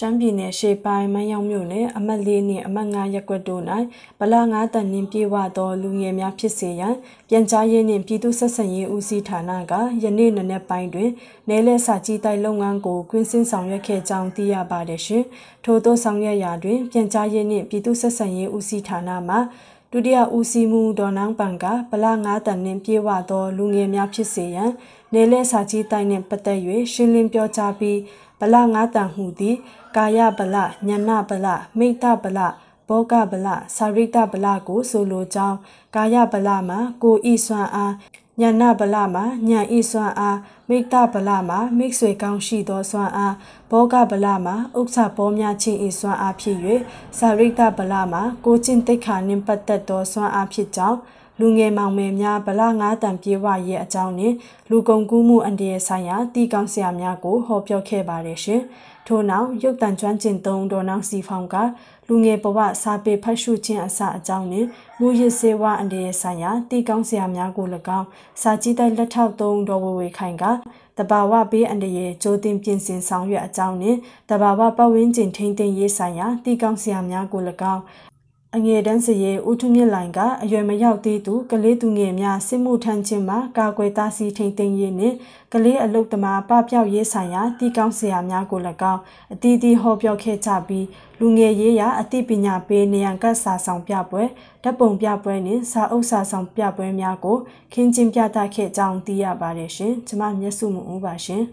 ရှမ်းပြည်နယ်ရှေ့ပိုင်းမန်းယောင်မြို့နယ်အမတ်လေးနှင့်အမတ်9ရပ်ကွက်တို့၌ဗလာ9တန်နှင့်ပြေဝသောလူငယ်များဖြစ်စေရန်ပြန်ကြားရေးနှင့်ပြည်သူ့ဆက်ဆံရေးဦးစီးဌာနကယနေ့နနက်ပိုင်းတွင်နယ်လဲစာကြီးတိုက်လုပ်ငန်းကိုကွင်းစင်းဆောင်ရွက်ခဲ့ကြောင်းသိရပါတယ်ရှင်။ထို့သောဆောင်ရွက်ရာတွင်ပြန်ကြားရေးနှင့်ပြည်သူ့ဆက်ဆံရေးဦးစီးဌာနမှဒုတိယဦးစီးမှုဒေါ်နန်းပန်ကဗလာ9တန်နှင့်ပြေဝသောလူငယ်များဖြစ်စေရန်နယ်လဲစာကြီးတိုက်နှင့်ပတ်သက်၍ရှင်းလင်းပြောကြားပြီး ဗလငါးတန်ဟုသည်ကာယဗလညဏဗလမိတ်တဗလဘောကဗလစာရိတဗလကိုဆိုလိုကြောင်းကာယဗလမှာကိုဤစွမ်းအားညဏဗလမှာညံဤစွမ်းအားမိတ်တဗလမှာမိတ်ဆွေကောင်းရှိသောစွမ်းအားဘောကဗလမှာဥစ္စာပေါ်များခြင်းဤစွမ်းအားဖြစ်၍စာရိတဗလမှာကိုချင်းတိတ်ခါနှင့်ပတ်သက်သောစွမ်းအားဖြစ်ကြောင်း လူငယ်မောင်မယ်များဗလာငါးတန်ပြေဝရဲ့အကြောင်းနဲ့လူကုန်ကူးမှုအန္တရာယ်ဆိုင်ရာတီကောင်းဆရာများကိုဟောပြောခဲ့ပါတယ်ရှင်။ထို့နောက်ရုပ်တံကျွမ်းကျင်သုံးဒေါ်နောင်စီဖောင်ကလူငယ်ဘဝစာပေဖတ်ရှုခြင်းအစအကြောင်းနဲ့မူရစ်စေဝအန္တရာယ်ဆိုင်ရာတီကောင်းဆရာများကို၎င်းစာကြည့်တဲ့လက်ထောက်သုံးဒေါ်ဝဝေခိုင်ကတဘာဝဘေးအန္တရာယ်ကြိုတင်ပြင်ဆင်ဆောင်ရွက်အကြောင်းနဲ့တဘာဝပတ်ဝန်းကျင်ထိန်းသိမ်းရေးဆိုင်ရာတီကောင်းဆရာများကို၎င်း အငယ်တန်းစရဲဦးထုမြင့်လိုင်ကအရွယ်မရောက်သေးသူကလေးသူငယ်များစစ်မှုထမ်းခြင်းမှာကာကွယ်သားစီထိန်သိမ်းရေးနှင့်ကလေးအလုတ်တမာပပျောက်ရေးဆိုင်ရာတီကောင်းဆရာများကို၎င်းအတီးတီဟောပြောခဲ့ကြပြီးလူငယ်ရေးရာအသိပညာပေးနေရန်ကတ်စာဆောင်ပြပွဲဓာတ်ပုံပြပွဲနှင့်စာအုပ်စာဆောင်ပြပွဲများကိုခင်းကျင်းပြသခဲ့ကြောင်းသိရပါတယ်ရှင်။ကျွန်မမျက်စုမဦးပါရှင်။